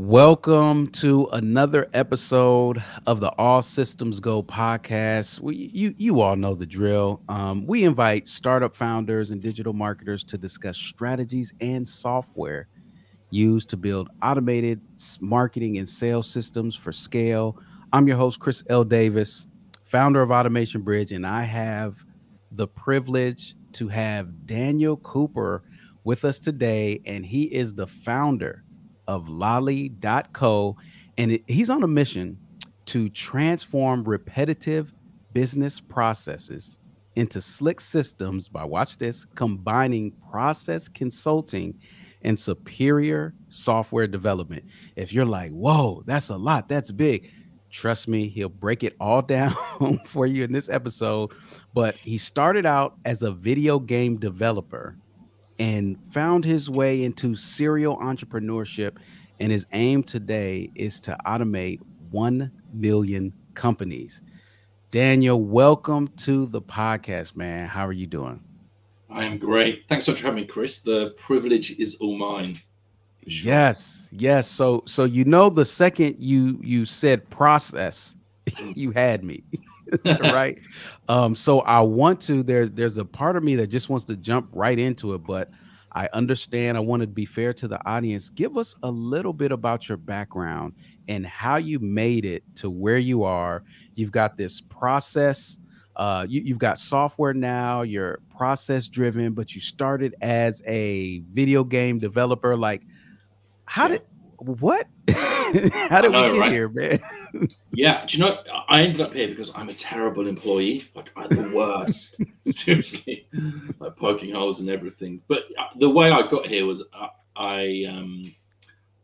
Welcome to another episode of the All Systems Go podcast. We, you you all know the drill. Um, we invite startup founders and digital marketers to discuss strategies and software used to build automated marketing and sales systems for scale. I'm your host Chris L. Davis, founder of Automation Bridge, and I have the privilege to have Daniel Cooper with us today, and he is the founder of Lolly.co, and it, he's on a mission to transform repetitive business processes into slick systems by watch this combining process consulting and superior software development. If you're like, whoa, that's a lot, that's big. Trust me, he'll break it all down for you in this episode. But he started out as a video game developer and found his way into serial entrepreneurship. And his aim today is to automate 1 million companies. Daniel, welcome to the podcast, man. How are you doing? I am great. Thanks so much for having me, Chris. The privilege is all mine. Sure. Yes, yes. So, so you know, the second you you said process, you had me. right? Um so i want to there's there's a part of me that just wants to jump right into it but i understand i want to be fair to the audience. Give us a little bit about your background and how you made it to where you are. You've got this process uh you, you've got software now you're process driven but you started as a video game developer. Like how did what? How did know, we get right? here, man? yeah, do you know? I ended up here because I'm a terrible employee. Like I'm the worst. Seriously, like poking holes and everything. But uh, the way I got here was uh, I um,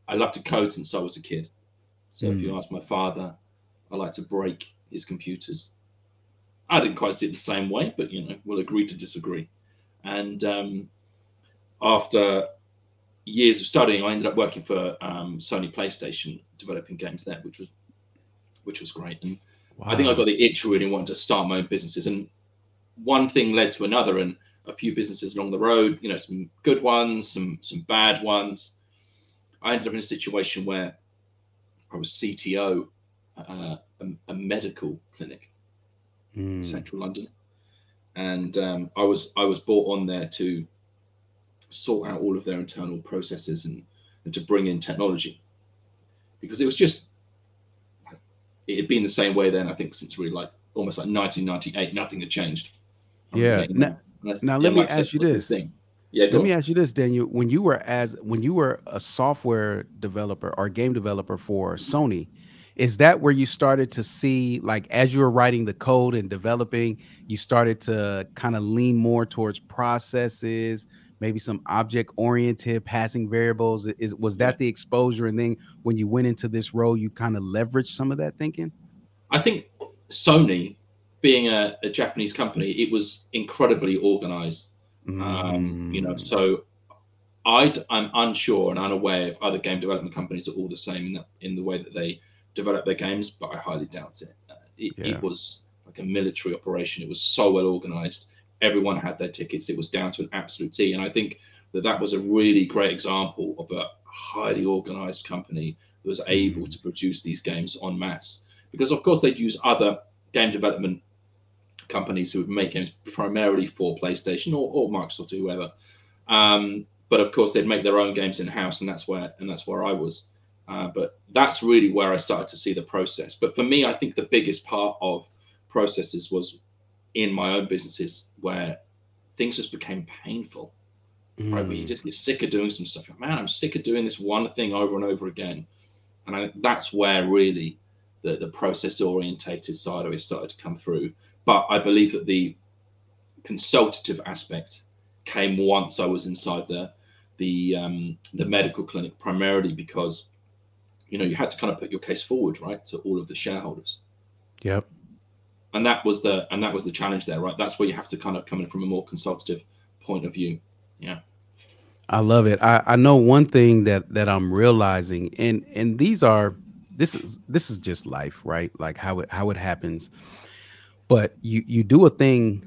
I loved to code since I was a kid. So mm. if you hmm. ask my father, I like to break his computers. I didn't quite see it the same way, but you know, we'll agree to disagree. And um, after years of studying, I ended up working for um, Sony PlayStation, developing games there, which was which was great. And wow. I think I got the itch really wanting to start my own businesses. And one thing led to another, and a few businesses along the road. You know, some good ones, some some bad ones. I ended up in a situation where I was CTO uh, a, a, medical clinic mm. in central London, and um, I was I was brought on there to sort out all of their internal processes and, and to bring in technology. Because it was just it had been the same way then i think since really like almost like 1998 nothing had changed. Yeah. now, now let me ask you this, thing. yeah let me ask you this daniel. When you were as when you were a software developer or game developer for sony is that where you started to see like as you were writing the code and developing you started to kind of lean more towards processes maybe some object oriented passing variables is was that the exposure? And then when you went into this role you kind of leveraged some of that thinking? I think sony being a, a japanese company it was incredibly organized. Mm. um, you know so i i'm unsure and unaware if other game development companies are all the same in, that, in the way that they develop their games but i highly doubt it. Uh, it, yeah. it was like a military operation. It was so well organized everyone had their tickets. It was down to an absolute T. And I think that that was a really great example of a highly organized company that was able to produce these games en masse. Because, of course, they'd use other game development companies who would make games primarily for PlayStation or, or Microsoft or whoever. Um, but of course, they'd make their own games in house, and that's where and that's where I was. Uh, but that's really where I started to see the process. But for me, I think the biggest part of processes was in my own businesses where things just became painful. Mm. Right, where you mm. just get sick of doing some stuff. Like, Man, I'm sick of doing this one thing over and over again, and I, that's where really the the process orientated side of it started to come through. But I believe that the consultative aspect came once I was inside the the um, the medical clinic, primarily because you know you had to kind of put your case forward, right, to all of the shareholders. Yep and that was the and that was the challenge there right? That's where you have to kind of come in from a more consultative point of view. Yeah. I love it. I i know one thing that that i'm realizing and and these are this is this is just life right? Like how it how it happens. But you you do a thing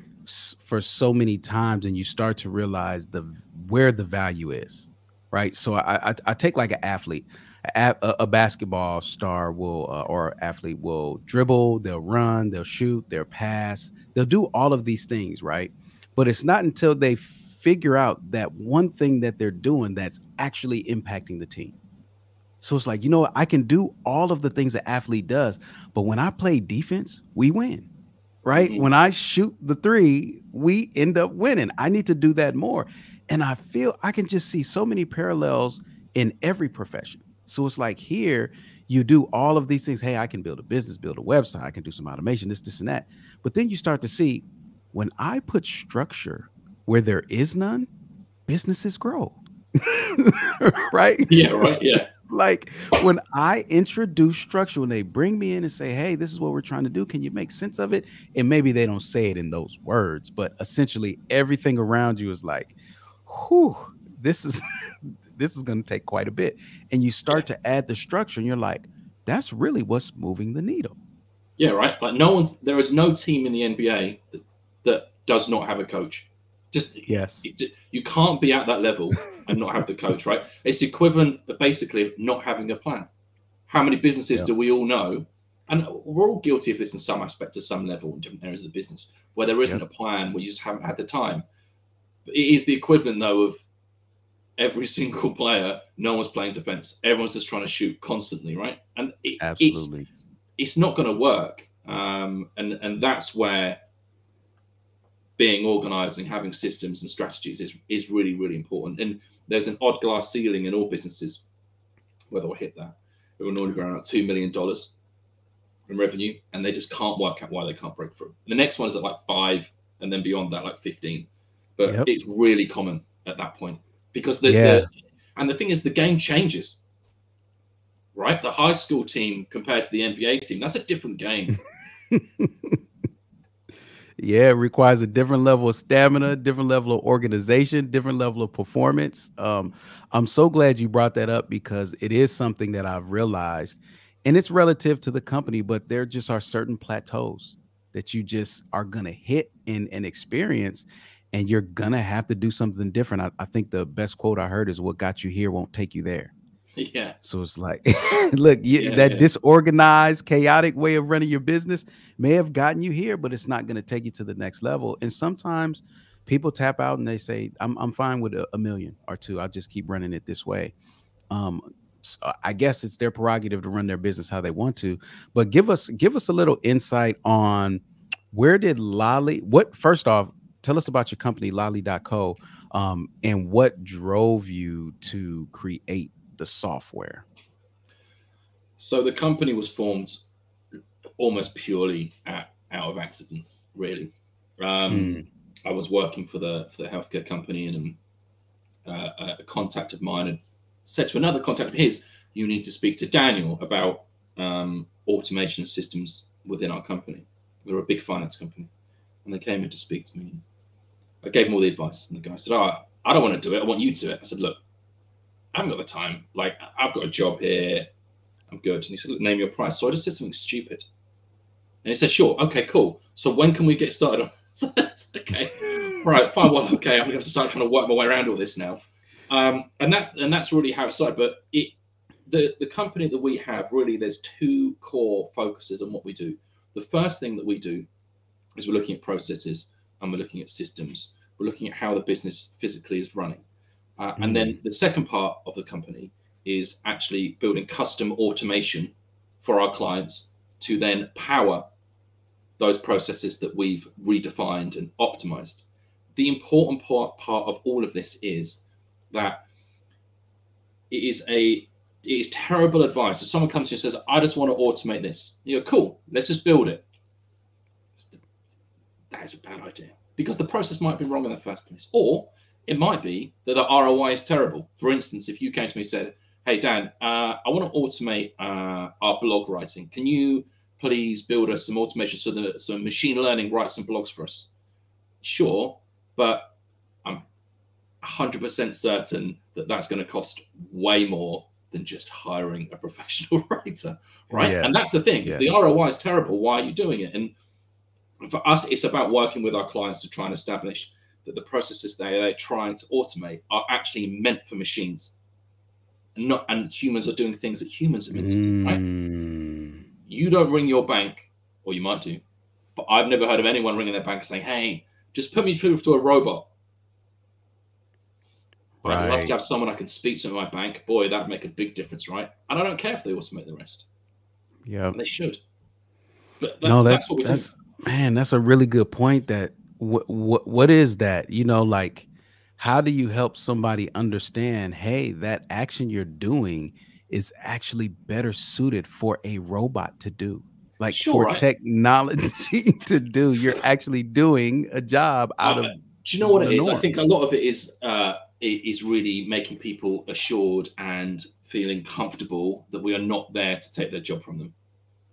for so many times and you start to realize the where the value is right? So I I, I take like an athlete. A, a, basketball star will uh, or athlete will dribble, they'll run, they'll shoot, they'll pass, they'll do all of these things, right? But it's not until they figure out that one thing that they're doing that's actually impacting the team. So it's like, you know, I can do all of the things an athlete does, but when I play defense, we win right? Mm-hmm. When I shoot the three, we end up winning. I need to do that more. And I feel I can just see so many parallels in every profession. So it's like here, you do all of these things. Hey, I can build a business, build a website, I can do some automation, this, this, and that. But then you start to see when I put structure where there is none, businesses grow. right? Yeah, right. Yeah like when I introduce structure, when they bring me in and say, Hey, this is what we're trying to do. Can you make sense of it? And maybe they don't say it in those words, but essentially everything around you is like, whew, this is this is going to take quite a bit. And you start to add the structure, and you're like, that's really what's moving the needle. Yeah, right. Like no one's there is no team in the NBA that, that does not have a coach. Just yes, you, you can't be at that level and not have the coach, right? It's equivalent, basically, of not having a plan. How many businesses yeah. do we all know? And we're all guilty of this in some aspect to some level in different areas of the business where there isn't yeah. a plan, where you just haven't had the time. It is the equivalent, though, of every single player. No one's playing defense. Everyone's just trying to shoot constantly, right? And it, absolutely, it's, it's not going to work. Um, and and that's where being organized and having systems and strategies is is really really important. And there's an odd glass ceiling in all businesses, whether I hit that. It will normally around two million dollars in revenue, and they just can't work out why they can't break through. The next one is at like five, and then beyond that, like fifteen. But yep. it's really common at that point because the, yeah. the and the thing is, the game changes. Right, the high school team compared to the NBA team, that's a different game. Yeah, it requires a different level of stamina, different level of organization, different level of performance. Um, I'm so glad you brought that up because it is something that I've realized, and it's relative to the company, but there just are certain plateaus that you just are gonna hit and, and experience, and you're gonna have to do something different. I, I think the best quote I heard is "What got you here won't take you there." Yeah. So it's like, look, you, yeah, that yeah. disorganized, chaotic way of running your business may have gotten you here, but it's not going to take you to the next level. And sometimes people tap out and they say, I'm, I'm fine with a, a million or two. I'll just keep running it this way. Um, so I guess it's their prerogative to run their business how they want to, but give us give us a little insight on where did Lolly what first off, tell us about your company Lolly.co um, and what drove you to create the software? So the company was formed almost purely at, out of accident, really. Um, mm. I was working for the for the healthcare company, and uh, a contact of mine had said to another contact of his, "You need to speak to Daniel about um, automation systems within our company. We're a big finance company." And they came in to speak to me. I gave him all the advice, and the guy said, "Oh, I don't want to do it. I want you to do it." I said, "Look, I haven't got the time. Like, I've got a job here. I'm good. And he said, "Look, name your price. So I just said something stupid. And he said, sure. Okay, cool. So when can we get started on okay. Right, fine. Well, okay, I'm gonna have to start trying to work my way around all this now. Um, and that's and that's really how it started. But it the the company that we have really there's two core focuses on what we do. The first thing that we do is we're looking at processes and we're looking at systems. We're looking at how the business physically is running. Uh, mm. And then mm. the second part of the company is actually building custom automation for our clients to then power those processes that we've redefined and optimized. The important part, part of all of this is that it is a it is terrible advice. If someone comes to you and says, I just want to automate this, you go, cool, let's just build it. That is a bad idea because the process might be wrong in the first place. Or it might be that the ROI is terrible. For instance, if you came to me and said, Hey, Dan, uh, I want to automate uh, our blog writing. Can you please build us some automation so that so machine learning writes some blogs for us? Sure, but I'm 100% certain that that's going to cost way more than just hiring a professional writer, right? And that's the thing. Yeah. If the ROI is terrible, why are you doing it? And for us, it's about working with our clients to try and establish that the processes they are trying to automate are actually meant for machines and not and humans are doing things that humans are meant to do, right? Mm. You don't ring your bank, or you might do, but I've never heard of anyone ringing their bank saying, "Hey, just put me through to a robot." But right. I'd love to have someone I can speak to in my bank. Boy, that'd make a big difference, right? And I don't care if they automate the rest. Yeah, they should. But that, no, that's that's, that's man, that's a really good point. That what what what is that? You know, like how do you help somebody understand? Hey, that action you're doing is actually better suited for a robot to do like sure, for technology to do you're actually doing a job out uh, of do you know what it is norm. i think a lot of it is uh is really making people assured and feeling comfortable that we are not there to take their job from them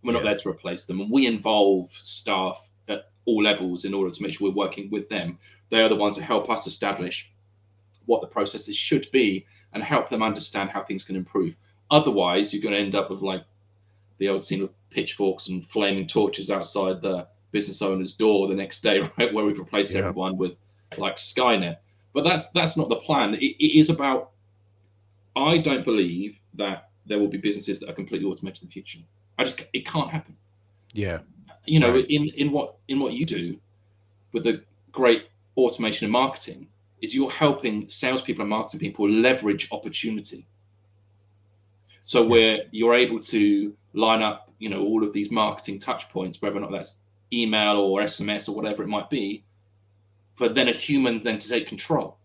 we're yeah. not there to replace them and we involve staff at all levels in order to make sure we're working with them they are the ones who help us establish what the processes should be and help them understand how things can improve otherwise you're going to end up with like the old scene of pitchforks and flaming torches outside the business owner's door the next day, right, where we've replaced yeah. everyone with like Skynet. But that's that's not the plan. It, it is about. I don't believe that there will be businesses that are completely automated in the future. I just it can't happen. Yeah. You know, right. in in what in what you do with the great automation and marketing is you're helping salespeople and marketing people leverage opportunity. So where you're able to line up, you know, all of these marketing touch points, whether or not that's email or SMS or whatever it might be, for then a human then to take control.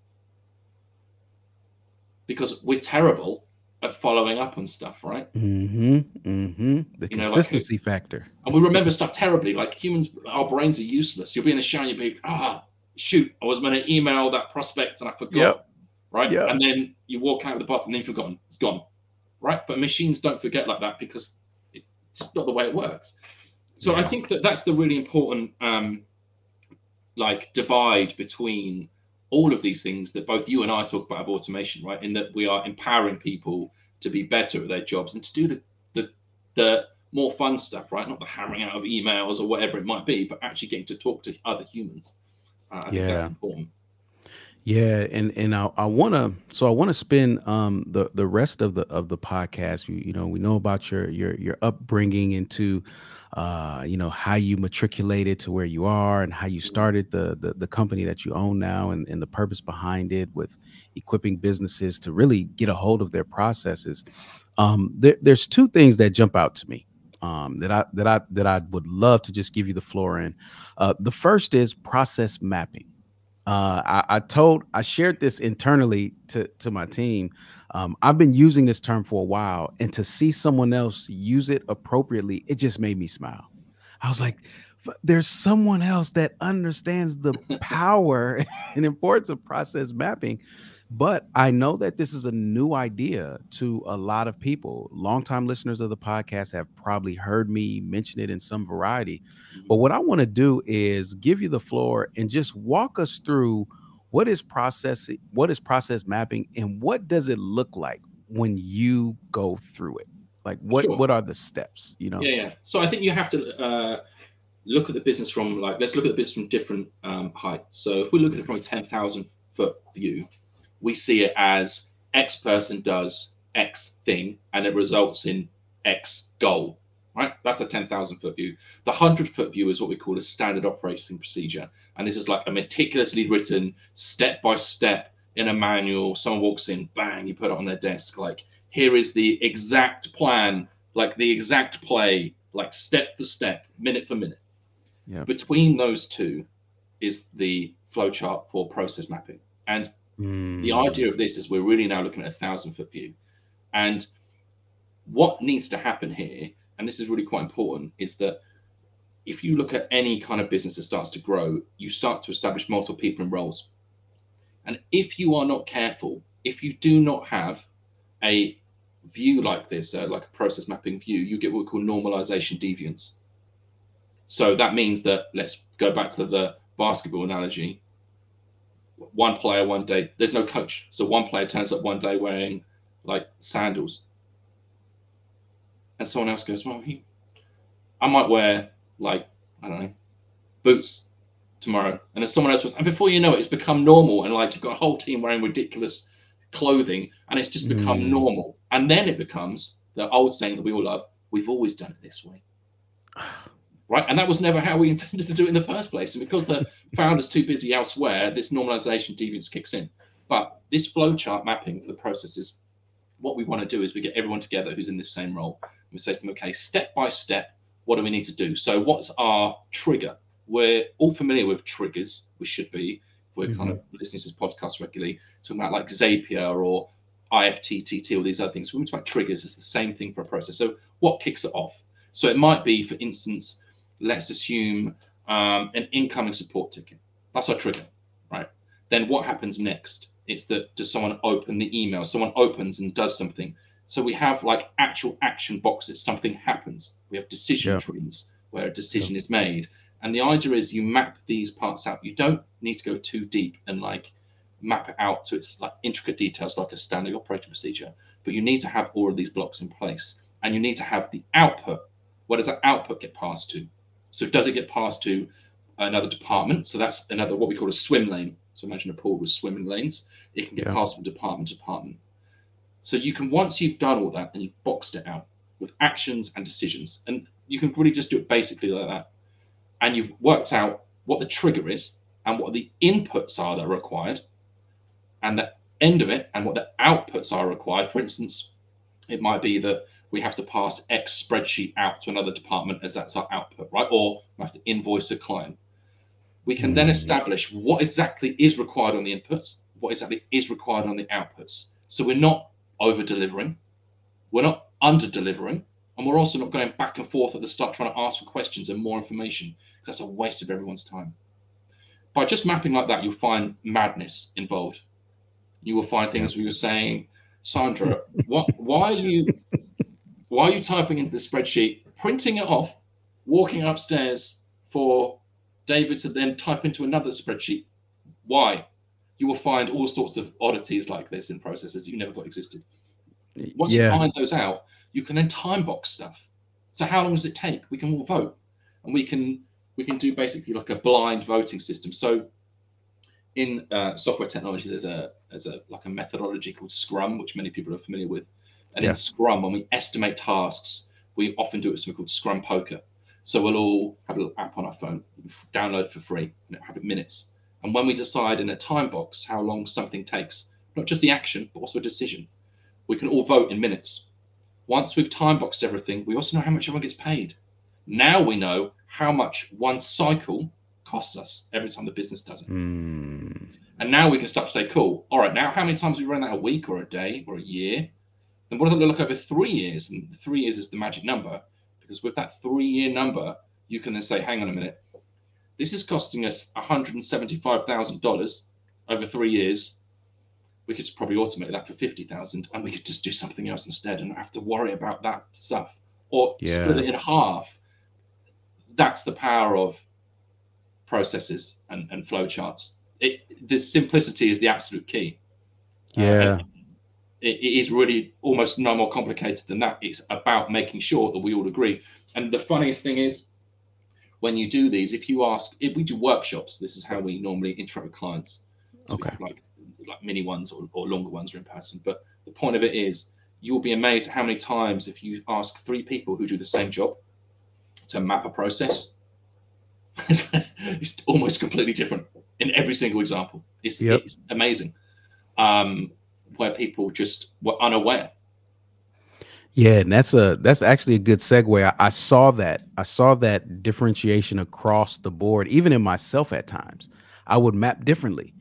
Because we're terrible at following up on stuff, right? Mm-hmm. Mm-hmm. The you consistency know, like, factor. And we remember stuff terribly. Like humans, our brains are useless. You'll be in the shower and you'll be, ah, shoot, I was going to email that prospect and I forgot. Yep. Right. Yep. And then you walk out of the bath and then you've forgotten. It's gone. Right. But machines don't forget like that because it's not the way it works. So yeah. I think that that's the really important um, like divide between all of these things that both you and I talk about of automation, right? In that we are empowering people to be better at their jobs and to do the the the more fun stuff, right? Not the hammering out of emails or whatever it might be, but actually getting to talk to other humans. Uh, yeah. Yeah, and and I, I want to so I want to spend um the the rest of the of the podcast. You, you know, we know about your your your upbringing into uh you know how you matriculated to where you are and how you started the the, the company that you own now and, and the purpose behind it with equipping businesses to really get a hold of their processes. Um, there, there's two things that jump out to me um, that I that I that I would love to just give you the floor in. Uh, the first is process mapping. Uh, I, I, told, I shared this internally to, to my team. Um, I've been using this term for a while, and to see someone else use it appropriately, it just made me smile. I was like, there's someone else that understands the power and importance of process mapping but I know that this is a new idea to a lot of people. Longtime listeners of the podcast have probably heard me mention it in some variety. But what I want to do is give you the floor and just walk us through what is process what is process mapping and what does it look like when you go through it? Like what sure. what are the steps, you know? Yeah, yeah. So I think you have to uh look at the business from like let's look at the business from different um, heights. So if we look at it from a 10,000 foot view, we see it as X person does X thing and it results in X goal, right? That's the 10,000 foot view. The 100 foot view is what we call a standard operating procedure. And this is like a meticulously written step by step in a manual. Someone walks in, bang, you put it on their desk. Like, here is the exact plan, like the exact play, like step for step, minute for minute. Yeah. Between those two is the flowchart for process mapping. And Mm. The idea of this is we're really now looking at a thousand foot view. And what needs to happen here, and this is really quite important, is that if you look at any kind of business that starts to grow, you start to establish multiple people in roles. And if you are not careful, if you do not have a view like this, uh, like a process mapping view, you get what we call normalization deviance. So that means that let's go back to the basketball analogy one player one day. There's no coach, so one player turns up one day wearing like sandals, and someone else goes, "Well, he, I might wear like I don't know, boots tomorrow," and then someone else was, and before you know it, it's become normal, and like you've got a whole team wearing ridiculous clothing, and it's just become mm. normal. And then it becomes the old saying that we all love we've always done it this way. right? And that was never how we intended to do it in the first place. And because the founder's too busy elsewhere, this normalization deviance kicks in. But this flowchart mapping for the processes, what we want to do is we get everyone together who's in this same role. We say to them, okay, step by step, what do we need to do? So what's our trigger? We're all familiar with triggers. We should be. We're mm-hmm. kind of listening to this podcast regularly, talking about like Zapier or IFTTT, all these other things. When we talk about triggers, it's the same thing for a process. So what kicks it off? So it might be, for instance, let's assume um, an incoming support ticket. That's our trigger, right? Then what happens next? It's that does someone open the email? Someone opens and does something. So we have like actual action boxes. Something happens. We have decision yeah. trees where a decision yeah. is made. And the idea is you map these parts out. You don't need to go too deep and like map it out to its like intricate details like a standard operating procedure. But you need to have all of these blocks in place. And you need to have the output. Where does that output get passed to? So does it get passed to another department? So that's another what we call a swim lane. So imagine a pool with swimming lanes. It can get yeah. passed from department to department. So you can once you've done all that and you've boxed it out with actions and decisions, and you can really just do it basically like that. And you've worked out what the trigger is and what the inputs are that are required, and the end of it and what the outputs are required. For instance, it might be that we have to pass X spreadsheet out to another department as that's our output, right? Or we have to invoice a client. We can mm. then establish what exactly is required on the inputs, what exactly is required on the outputs. So we're not over delivering, we're not under delivering, and we're also not going back and forth at the start trying to ask for questions and more information because that's a waste of everyone's time. By just mapping like that, you'll find madness involved. You will find things where you're saying, Sandra, what why are you why are you typing into the spreadsheet, printing it off, walking upstairs for David to then type into another spreadsheet? Why? You will find all sorts of oddities like this in processes you never thought existed. Once yeah. you find those out, you can then time box stuff. So how long does it take? We can all vote, and we can we can do basically like a blind voting system. So in uh, software technology, there's a there's a like a methodology called Scrum, which many people are familiar with, and yeah. in Scrum, when we estimate tasks, we often do it with something called Scrum Poker. So we'll all have a little app on our phone, download for free, and have it minutes. And when we decide in a time box how long something takes, not just the action, but also a decision, we can all vote in minutes. Once we've time boxed everything, we also know how much everyone gets paid. Now we know how much one cycle costs us every time the business does it. Mm. And now we can start to say, cool, all right, now how many times we run that a week or a day or a year? And what does it look like over three years? And three years is the magic number because with that three year number, you can then say, hang on a minute, this is costing us $175,000 over three years. We could probably automate that for 50,000 and we could just do something else instead and not have to worry about that stuff or yeah. split it in half. That's the power of processes and, and flow charts. It, the simplicity is the absolute key. Yeah. Uh, it, it is really almost no more complicated than that. It's about making sure that we all agree. And the funniest thing is, when you do these, if you ask, if we do workshops, this is how we normally interact with clients. So okay. Like like mini ones or, or longer ones are in person. But the point of it is, you'll be amazed at how many times if you ask three people who do the same job to map a process, it's almost completely different in every single example. It's, yep. it's amazing. Um, where people just were unaware. Yeah, and that's a that's actually a good segue. I, I, saw that. I saw that differentiation across the board, even in myself at times. I would map differently.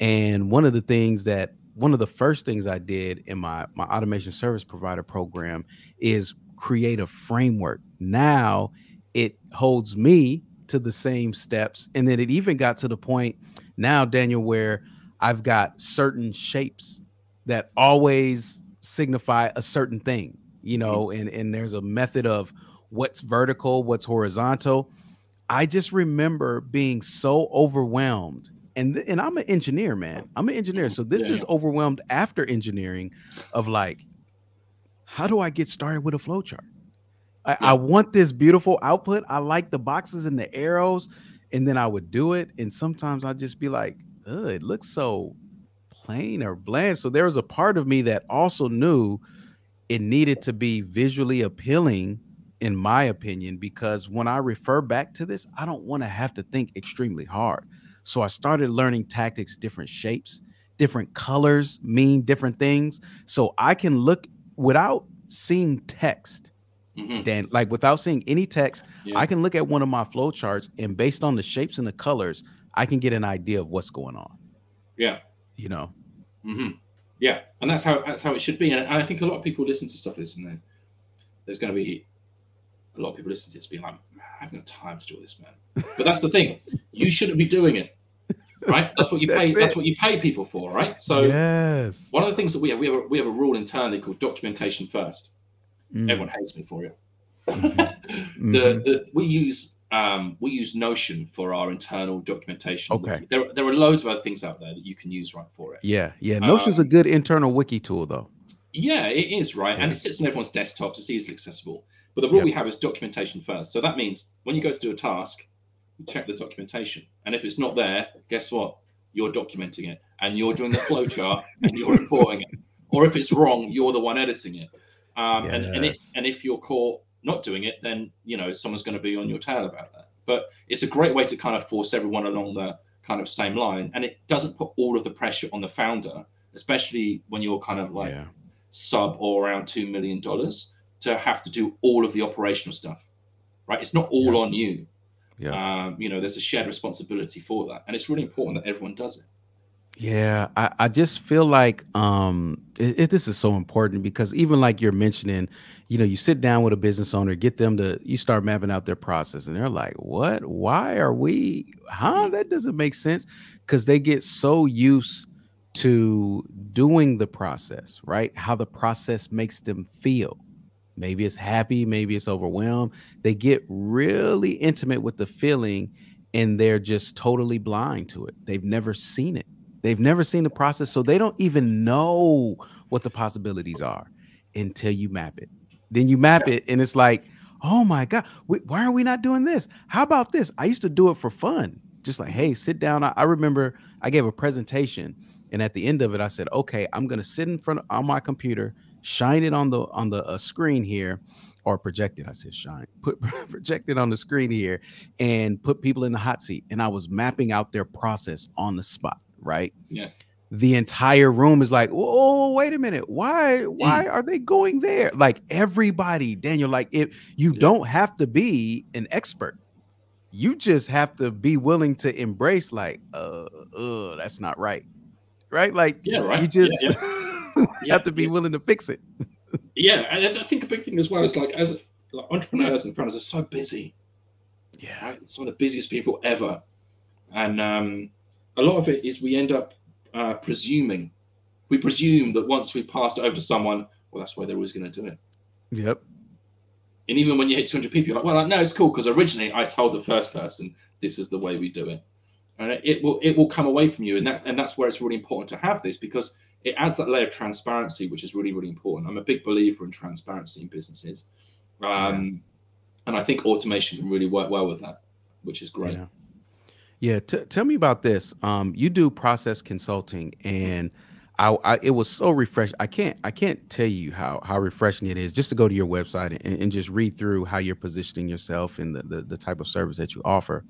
And one of the things that one of the first things I did in my my automation service provider program is create a framework. Now it holds me to the same steps. And then it even got to the point now, Daniel, where I've got certain shapes that always signify a certain thing, you know, mm-hmm. and and there's a method of what's vertical, what's horizontal. I just remember being so overwhelmed. And, and I'm an engineer, man. I'm an engineer. So this yeah. is overwhelmed after engineering of like, how do I get started with a flowchart? I, yeah. I want this beautiful output. I like the boxes and the arrows. And then I would do it. And sometimes I'd just be like, it looks so plain or bland. So there was a part of me that also knew it needed to be visually appealing in my opinion because when i refer back to this i don't want to have to think extremely hard so i started learning tactics different shapes different colors mean different things so i can look without seeing text mm-hmm. dan like without seeing any text yeah. i can look at one of my flow charts and based on the shapes and the colors i can get an idea of what's going on yeah you know mm-hmm. yeah and that's how that's how it should be and i think a lot of people listen to stuff listen there there's going to be a lot of people listening to this being like i haven't got time to do all this man but that's the thing you shouldn't be doing it right? That's what you pay. that's, that's what you pay people for, right? So yes. one of the things that we have, we have a, we have a rule internally called documentation first. Mm. Everyone hates me for it. Mm-hmm. the, mm-hmm. the we use um, we use Notion for our internal documentation. Okay. There, there are loads of other things out there that you can use right for it. Yeah, yeah. Notion's um, a good internal wiki tool, though. Yeah, it is right, yeah. and it sits on everyone's desktops. It's easily accessible. But the rule yep. we have is documentation first. So that means when you go to do a task, check the documentation. And if it's not there, guess what? You're documenting it and you're doing the flow chart and you're reporting it. Or if it's wrong, you're the one editing it. Um, yes. and, and, if, and if you're caught not doing it, then you know someone's going to be on your tail about that. But it's a great way to kind of force everyone along the kind of same line, and it doesn't put all of the pressure on the founder, especially when you're kind of like yeah. sub or around two million dollars to have to do all of the operational stuff. Right? It's not all yeah. on you. Yeah. Um, you know, there's a shared responsibility for that. And it's really important that everyone does it. Yeah, I, I just feel like um it, it, this is so important because even like you're mentioning, you know, you sit down with a business owner, get them to you start mapping out their process, and they're like, "What? Why are we? Huh? That doesn't make sense." Because they get so used to doing the process, right? How the process makes them feel. Maybe it's happy, maybe it's overwhelmed. They get really intimate with the feeling and they're just totally blind to it. They've never seen it. They've never seen the process, so they don't even know what the possibilities are until you map it. Then you map it, and it's like, oh my God, why are we not doing this? How about this? I used to do it for fun, just like, hey, sit down. I, remember I gave a presentation, and at the end of it, I said, okay, I'm going to sit in front of, on my computer shine it on the on the uh, screen here or project it. I said shine, put project it on the screen here and put people in the hot seat. And I was mapping out their process on the spot, right? Yeah. The entire room is like, oh, wait a minute. Why, why mm. are they going there? Like everybody, Daniel, like if you yeah. don't have to be an expert, you just have to be willing to embrace, like, uh, uh, that's not right. Right? Like yeah, right. you just yeah, yeah. you have to be willing to fix it. yeah, and I think a big thing as well is like as like entrepreneurs and founders are so busy. Yeah, right? some of the busiest people ever, and um, a lot of it is we end up uh, presuming. We presume that once we passed it over to someone, well, that's why they're always going to do it. Yep. And even when you hit 200 people, you're like, well, no, it's cool because originally I told the first person this is the way we do it, and it will it will come away from you, and that's and that's where it's really important to have this because it adds that layer of transparency, which is really, really important. I'm a big believer in transparency in businesses. Um, yeah. And I think automation can really work well with that, which is great. Yeah. Yeah, tell me about this. Um, you do process consulting, and I, I, it was so refreshing. I can't I can't tell you how how refreshing it is just to go to your website and, and just read through how you're positioning yourself and the, the the type of service that you offer.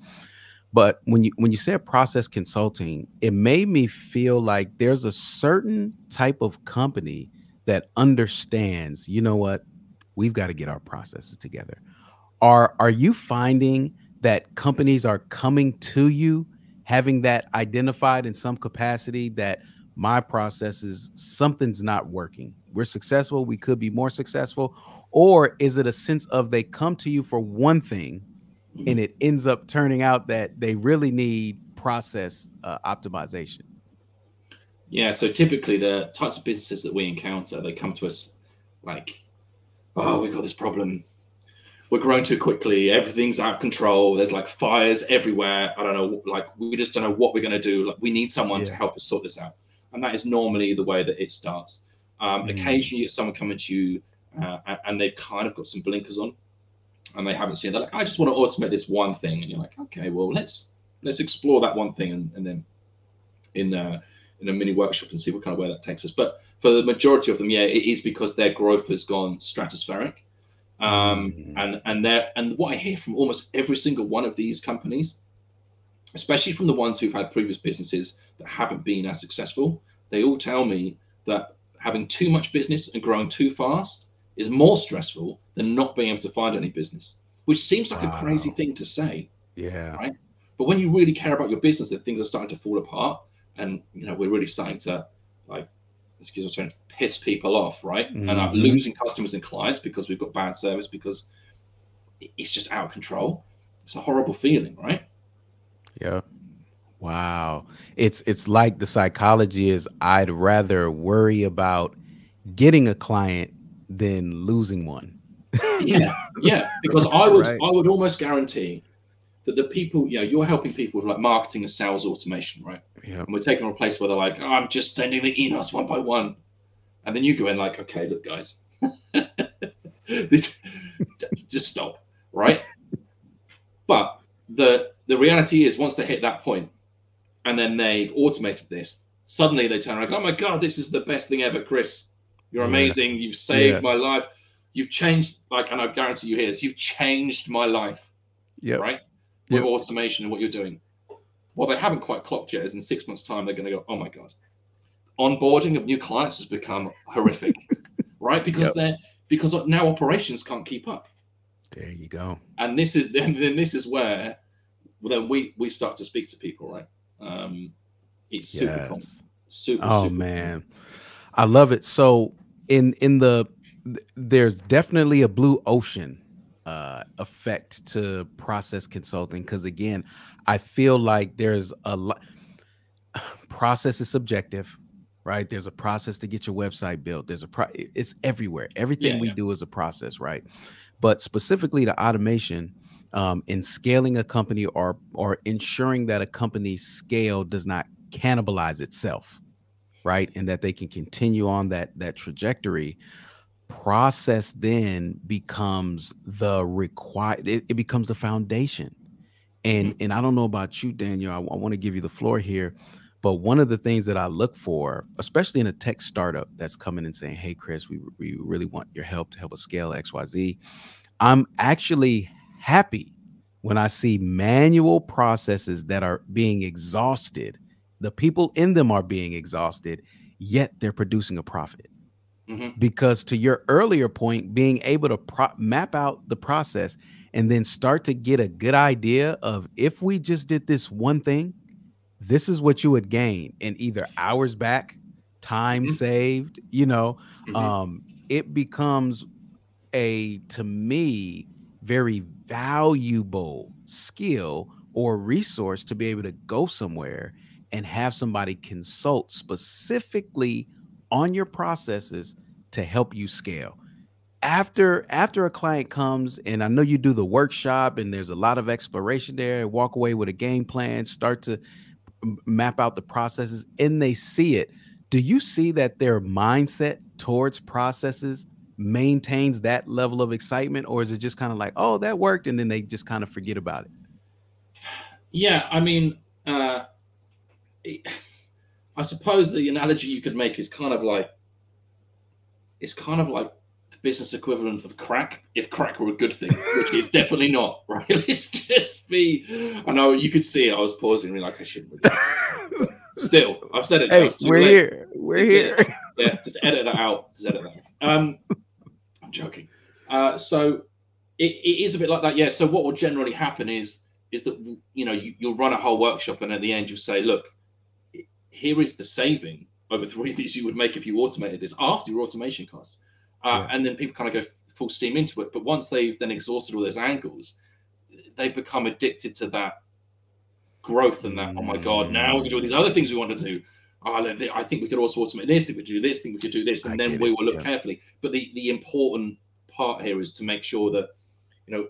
But when you when you said process consulting, it made me feel like there's a certain type of company that understands, you know what, we've got to get our processes together. Are are you finding that companies are coming to you having that identified in some capacity that my processes something's not working we're successful we could be more successful or is it a sense of they come to you for one thing and it ends up turning out that they really need process uh, optimization. Yeah, so typically the types of businesses that we encounter, they come to us like, oh, we've got this problem. We're growing too quickly. Everything's out of control. There's like fires everywhere. I don't know, like we just don't know what we're going to do. Like we need someone yeah. to help us sort this out. And that is normally the way that it starts. Um, mm. Occasionally, you get someone coming to you uh, and they've kind of got some blinkers on and they haven't seen. They're like, I just want to automate this one thing, and you're like, okay, well, let's let's explore that one thing, and, and then in uh, in a mini workshop and see what kind of way that takes us. But for the majority of them, yeah, it is because their growth has gone stratospheric. Um, mm. and and there and what I hear from almost every single one of these companies, especially from the ones who've had previous businesses that haven't been as successful, they all tell me that having too much business and growing too fast is more stressful than not being able to find any business, which seems like wow. a crazy thing to say. Yeah. Right. But when you really care about your business and things are starting to fall apart, and you know we're really starting to like excuse me, trying to piss people off, right? Mm-hmm. And I'm losing customers and clients because we've got bad service because it's just out of control. It's a horrible feeling, right? Yeah. Wow. It's it's like the psychology is I'd rather worry about getting a client than losing one. yeah, yeah. Because I would right. I would almost guarantee that the people, you know, you're helping people with like marketing and sales automation, right? Yeah. And we're taking them to a place where they're like, oh, I'm just sending the emails one by one. And then you go in like, okay, look, guys, this, just stop, right? But the the reality is once they hit that point and then they've automated this, suddenly they turn around, oh my God, this is the best thing ever, Chris. You're amazing. Yeah. You've saved yeah. my life. You've changed, like, and I guarantee you hear this, you've changed my life. Yeah. Right with yep. automation and what you're doing. What they haven't quite clocked yet is in six months' time, they're going to go, oh my God, onboarding of new clients has become horrific, right? Because yep. they're because now operations can't keep up. There you go. And this is then, then this is where well, then we we start to speak to people, right? Um, it's super cool. Super. Oh super man, cool. I love it. So in in the there's definitely a blue ocean uh, effect to process consulting because again i feel like there's a lot process is subjective right? There's a process to get your website built. There's a pro it's everywhere. Everything yeah, we yeah. do is a process right? But specifically the automation um, in scaling a company or or ensuring that a company's scale does not cannibalize itself right? And that they can continue on that that trajectory process then becomes the required it, it, becomes the foundation. And mm-hmm. and i don't know about you daniel i, I want to give you the floor here but one of the things that i look for especially in a tech startup that's coming and saying hey chris we, we really want your help to help us scale xyz i'm actually happy when i see manual processes that are being exhausted. The people in them are being exhausted yet they're producing a profit Mm-hmm. Because to your earlier point, being able to pro- map out the process and then start to get a good idea of if we just did this one thing, this is what you would gain in either hours back, time mm-hmm. saved, you know, mm-hmm. um, it becomes a to me very valuable skill or resource to be able to go somewhere and have somebody consult specifically on your processes to help you scale. After after a client comes and i know you do the workshop and there's a lot of exploration there walk away with a game plan start to map out the processes and they see it do you see that their mindset towards processes maintains that level of excitement or is it just kind of like oh that worked and then they just kind of forget about it? Yeah i mean uh I suppose the analogy you could make is kind of like it's kind of like the business equivalent of crack, if crack were a good thing, which is definitely not, right? Let's just be. I know you could see it. I was pausing, really like I shouldn't. Really Still, I've said it. Hey, we're late. here. We're here. Yeah, just edit that out. Just edit that. Um, I'm joking. Uh, so it, it is a bit like that. Yeah. So what will generally happen is is that you know you, you'll run a whole workshop and at the end you'll say, look, here is the saving over three of these you would make if you automated this after your automation costs. Uh, yeah. And then people kind of go full steam into it. But once they've then exhausted all those angles, they become addicted to that growth and that, oh my God, now we can do all these other things we want to do. Oh, I think we could also automate this, think we could do this, think we could do this, and I then we will look yeah. carefully. But the, the important part here is to make sure that, you know,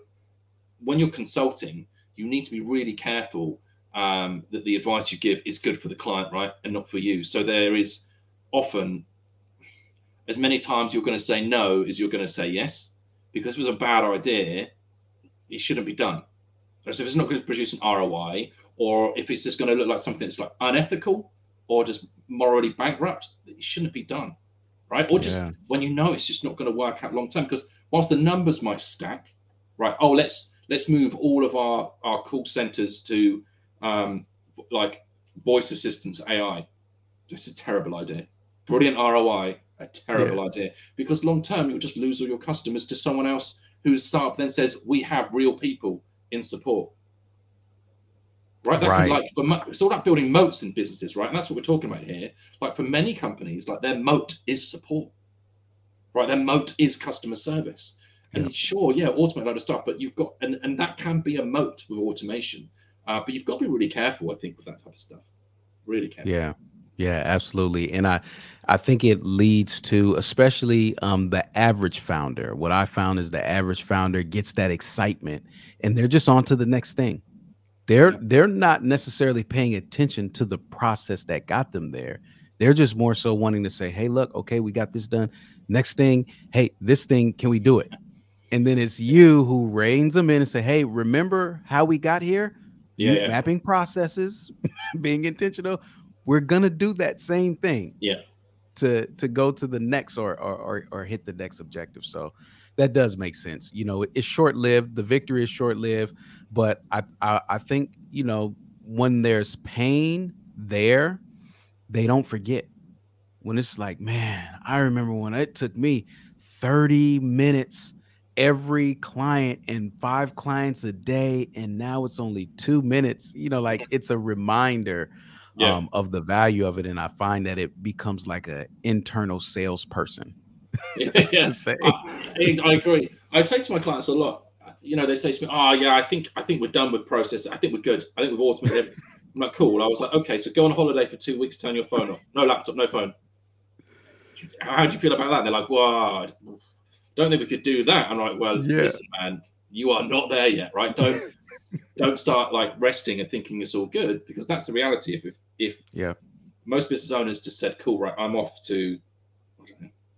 when you're consulting, you need to be really careful um, that the advice you give is good for the client, right, and not for you. So there is often as many times you're going to say no as you're going to say yes, because it was a bad idea, it shouldn't be done. So if it's not going to produce an ROI, or if it's just going to look like something that's like unethical or just morally bankrupt, it shouldn't be done. right? Or just yeah. when you know it's just not going to work out long term. Because whilst the numbers might stack, right? Oh, let's let's move all of our our call centers to um, like voice assistants AI. That's a terrible idea. Brilliant ROI, a terrible yeah. idea. Because long term, you'll just lose all your customers to someone else whose startup then says we have real people in support. Right, that right. Like for, it's all about building moats in businesses, right? And that's what we're talking about here. Like for many companies, like their moat is support, right? Their moat is customer service. And yeah. sure, yeah, automate a lot of stuff, but you've got and, and that can be a moat with automation. Uh, but you've got to be really careful, I think, with that type of stuff. Really careful. Yeah. Yeah, absolutely. And I I think it leads to especially um the average founder. What I found is the average founder gets that excitement and they're just on to the next thing. They're yeah. they're not necessarily paying attention to the process that got them there. They're just more so wanting to say, "Hey, look, okay, we got this done. Next thing, hey, this thing, can we do it?" And then it's you who reins them in and say, "Hey, remember how we got here? Yeah, mapping processes, being intentional. We're gonna do that same thing. Yeah, to to go to the next or or or, or hit the next objective. So that does make sense. You know, it's short lived. The victory is short lived, but I, I I think you know when there's pain there, they don't forget. When it's like, man, I remember when it took me 30 minutes every client and five clients a day and now it's only two minutes you know like it's a reminder yeah. um, of the value of it and i find that it becomes like an internal salesperson yeah, yeah. I, I, agree. I say to my clients a lot you know they say to me oh yeah i think i think we're done with process. I think we're good. I think we've automated everything i'm like cool. I was like okay so go on holiday for two weeks turn your phone off. No laptop no phone. How do you feel about that? They're like wow don't think we could do that. I'm like, well, yeah. listen, man, you are not there yet, right? Don't don't start like resting and thinking it's all good because that's the reality. If if, if yeah, most business owners just said, cool, right, I'm off to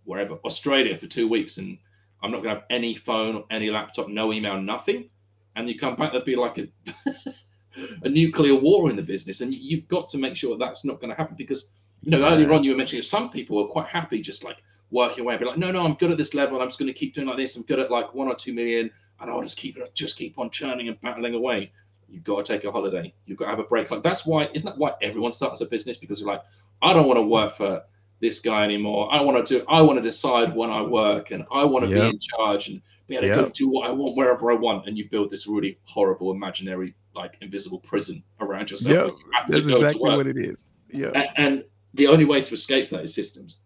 wherever Australia for two weeks and I'm not going to have any phone, any laptop, no email, nothing. And you come back, there'd be like a a nuclear war in the business, and you've got to make sure that's not going to happen because you know earlier on you were mentioning some people are quite happy just like working away. Be like, no, no, I'm good at this level. I'm just going to keep doing like this. I'm good at like one or two million, and I'll just keep it, just keep on churning and battling away. You've got to take a holiday. You've got to have a break. Like that's why isn't that why everyone starts a business? Because you're like, I don't want to work for this guy anymore. I want to do. I want to decide when I work, and I want to yep. be in charge and be able to yep. go do what I want wherever I want. And you build this really horrible, imaginary, like invisible prison around yourself. Yeah, that's exactly what it is. Yeah, and, and the only way to escape that is systems.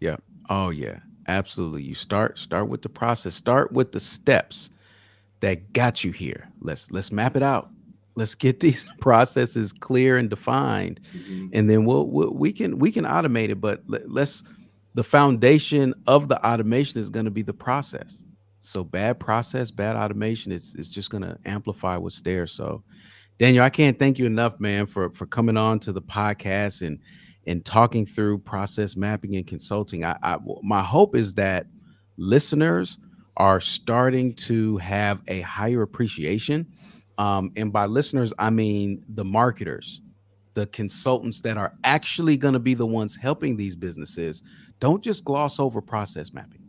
Yeah. Oh yeah, absolutely. You start start with the process. Start with the steps that got you here. Let's let's map it out. Let's get these processes clear and defined, mm-hmm. and then we'll, we'll, we can we can automate it. But let, let's the foundation of the automation is going to be the process. So bad process, bad automation it's it's just going to amplify what's there. So Daniel, I can't thank you enough, man, for for coming on to the podcast and and talking through process mapping and consulting. I, I my hope is that listeners are starting to have a higher appreciation. Um, and by listeners, I mean the marketers, the consultants that are actually going to be the ones helping these businesses. Don't just gloss over process mapping.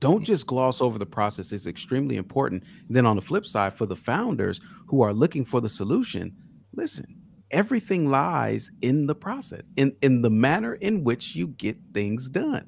Don't just gloss over the process. It's extremely important. And then on the flip side, for the founders who are looking for the solution, listen, everything lies in the process in in the manner in which you get things done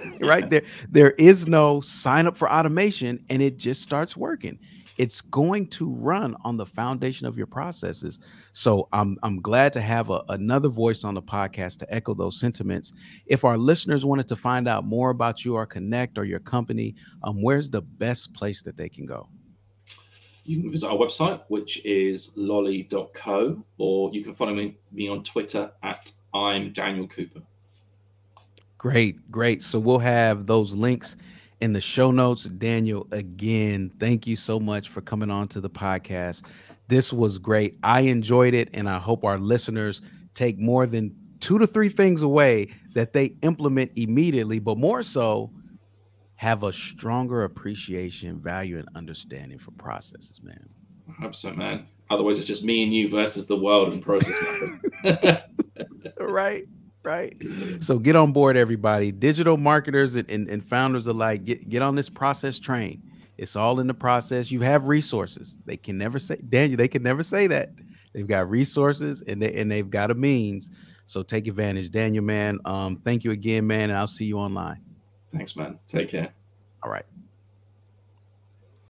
right? There there is no sign up for automation and it just starts working. It's going to run on the foundation of your processes. So i'm i'm glad to have a, another voice on the podcast to echo those sentiments. If our listeners wanted to find out more about you or connect or your company um, where's the best place that they can go you can visit our website, which is lolly.co, or you can follow me, me on Twitter at I'm Daniel Cooper. Great, great. So we'll have those links in the show notes. Daniel, again, thank you so much for coming on to the podcast. This was great. I enjoyed it, and I hope our listeners take more than two to three things away that they implement immediately, but more so, have a stronger appreciation, value, and understanding for processes, man. 100%, man. Otherwise, it's just me and you versus the world and process right. right. So get on board, everybody. Digital marketers and, and, and founders alike, get, get on this process train. It's all in the process. You have resources. They can never say, Daniel, they can never say that. They've got resources and they and they've got a means. So take advantage. Daniel, man. Um, thank you again, man. And I'll see you online. Thanks, man. Take care. All right.